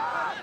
God!